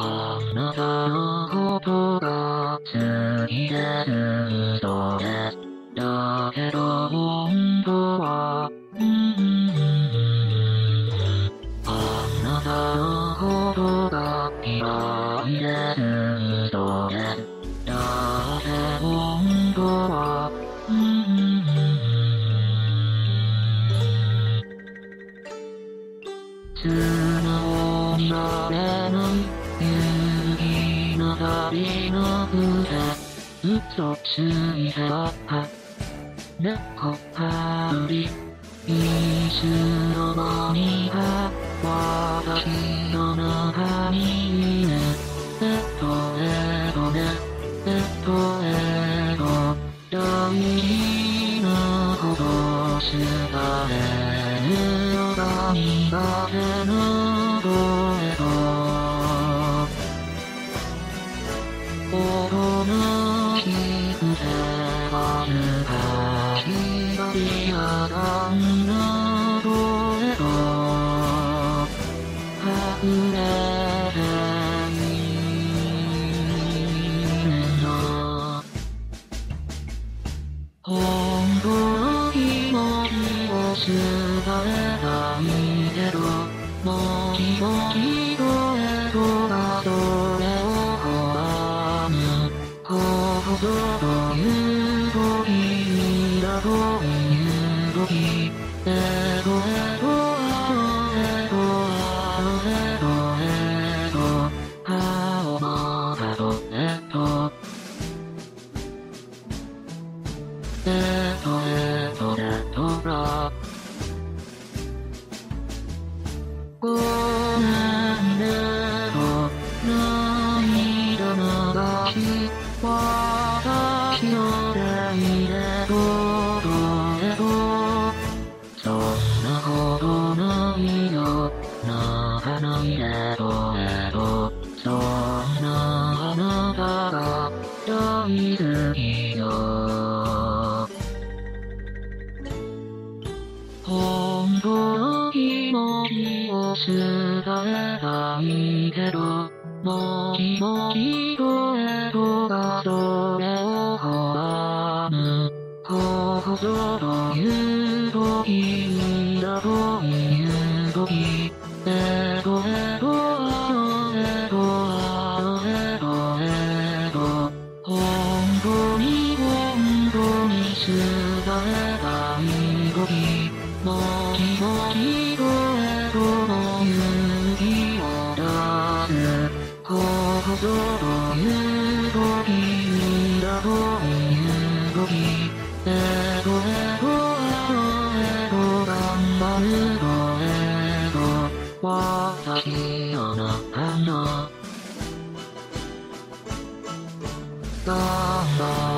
あなたのことが好きですそうですだけど本当はあなたのことが嫌いですうん素直になれない勇気の旅の船嘘ついてばっか猫かぶりいつの間にか私の中にいるえっとえっとねえっとえっと大事よが苦手な声と音の低くて恥ずかしがり屋だんな声と隠れているの本当の気持ちを伝えたいけどもちもち声とがそれを拒むここぞという時だという時えとえとあえとあえと私のせいでどうどれとそんなことないよ泣かないでどれとそんなあなたが大好きよ本当の気持ちを伝えたいけど、もちもち声とがそれを拒む。ここぞという時だという時、えとえとあえとあえとえと、本当に本当に伝えたい時、もちもち声とこぞという時だという時、えとえとあえと頑張るとえと、私の中の頑張れとえ